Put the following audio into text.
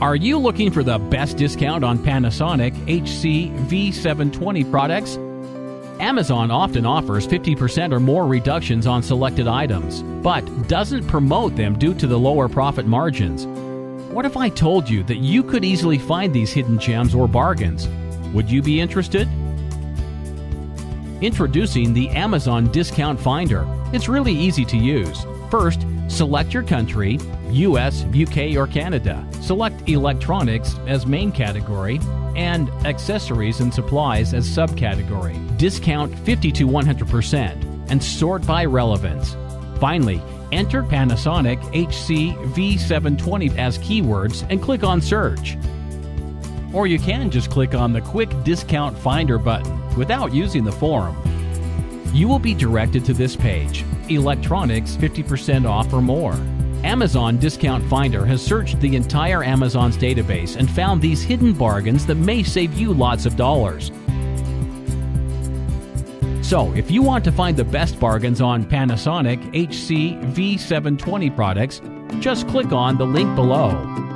Are you looking for the best discount on Panasonic HC V720 products? Amazon often offers 50% or more reductions on selected items, but doesn't promote them due to the lower profit margins. What if I told you that you could easily find these hidden gems or bargains? Would you be interested? Introducing the Amazon Discount Finder. It's really easy to use. First, select your country, US, UK, or Canada. Select electronics as main category and accessories and supplies as subcategory. Discount 50 to 100% and sort by relevance. Finally, enter Panasonic HC V720 as keywords and click on search. Or you can just click on the Quick Discount Finder button without using the form. You will be directed to this page Electronics 50% off or more. Amazon Discount Finder has searched the entire Amazon's database and found these hidden bargains that may save you lots of dollars. So, if you want to find the best bargains on Panasonic HC V720 products, just click on the link below.